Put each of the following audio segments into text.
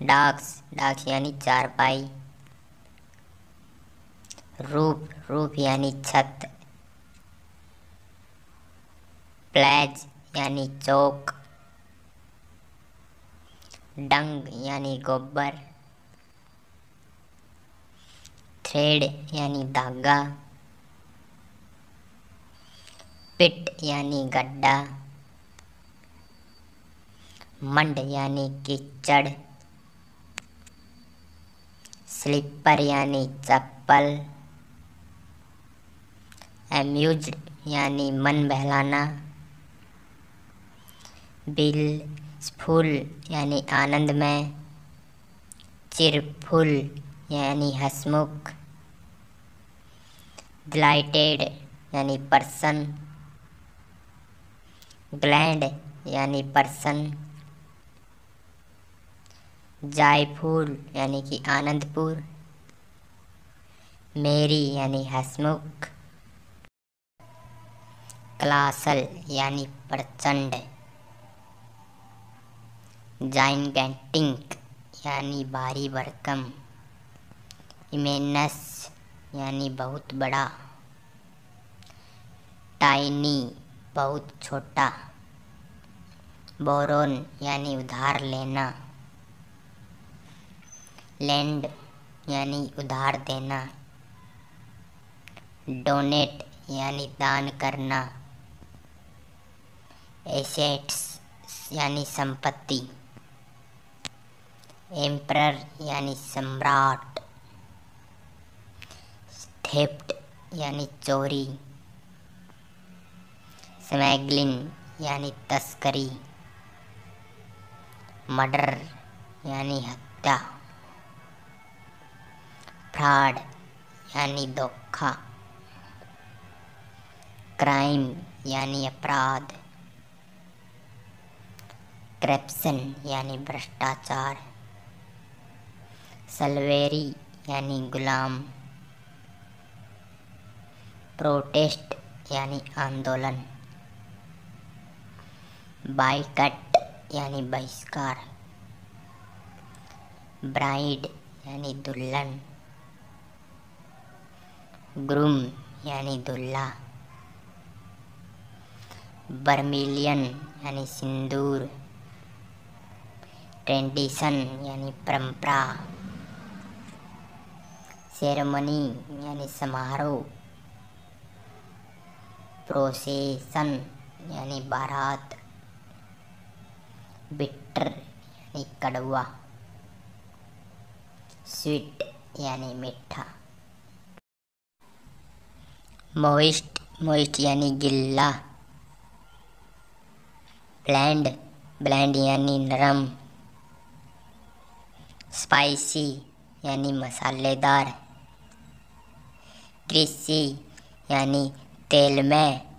डाक्स डाक्स यानी चारपाई। रूप रूप यानी छत। प्लेज यानी चौक। डंग यानी गोबर। थ्रेड यानी धागा। पिट यानी गड्ढा। मंड यानी कीचड़। स्लीपर यानी चप्पल एम्यूज यानी मन बहलाना बिल फुल यानी आनंद में चिरफुल यानी हसमुख डिलाइटेड यानी पर्सन ग्लैंड यानी पर्सन जायफुल यानी कि आनंदपुर। मेरी, यानी हसमुख। क्लासल, यानी प्रचंड। जाइंगेंटिंग यानी भारी भरकम। इमेनस, यानी बहुत बड़ा। टाइनी, बहुत छोटा। बोरोन, यानी उधार लेना। लैंड, यानी उधार देना। डोनेट, यानी दान करना। एसेट्स, यानी संपत्ति। एम्प्रर, यानी सम्राट। थेप्ट, यानी चोरी। स्मैगलिंग, यानी तस्करी। मर्डर, यानी हत्या। फ्रॉड, यानी धोखा। क्राइम, यानी अपराध। करप्शन, यानी भ्रष्टाचार। सलवेरी, यानी गुलाम। प्रोटेस्ट, यानी आंदोलन। बाइकट, यानी बहिष्कार। ब्राइड, यानी दुल्हन। ग्रूम, यानी दुल्हा बर्मिलियन, यानी सिंदूर। ट्रेडिशन, यानी परंपरा। सेरेमनी, यानी समारोह। प्रोसेसन यानी बारात। बिटर, यानी कड़वा। स्वीट, यानी मीठा। मोइस्ट मोइस्ट यानी गिल्ला। ब्लैंड ब्लैंड यानी नरम। स्पाइसी यानी मसालेदार। कृषि यानी तेल में।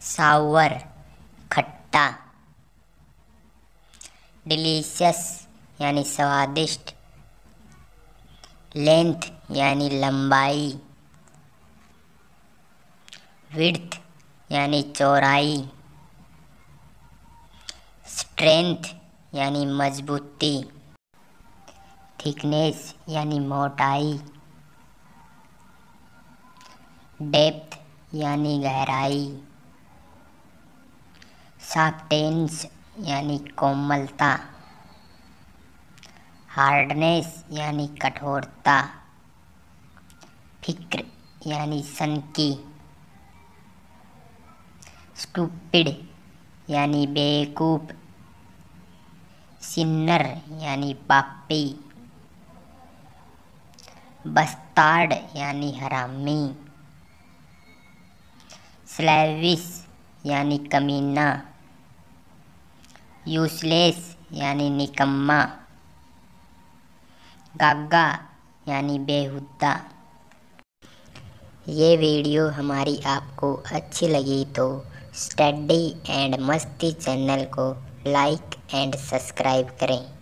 सावर, खट्टा। डिलीशियस यानी स्वादिष्ट। लेंथ यानी लंबाई। विड्थ, यानी चौड़ाई। स्ट्रेंथ, यानी मजबूती। थिकनेस, यानी मोटाई। डेप्थ, यानी गहराई। सॉफ्टेंस यानी कोमलता। हार्डनेस, यानी कठोरता। फ़िक्र, यानी सनकी। स्टूपिड यानी बेकूफ सिन्नर यानी पापी बस्तार्ड यानी हरामी स्लेविस यानी कमीना यूसलेस यानी निकम्मा गागा यानी बेहुदा ये वीडियो हमारी आपको अच्छी लगी तो स्टडी एंड मस्ती चैनल को लाइक एंड सब्सक्राइब करें।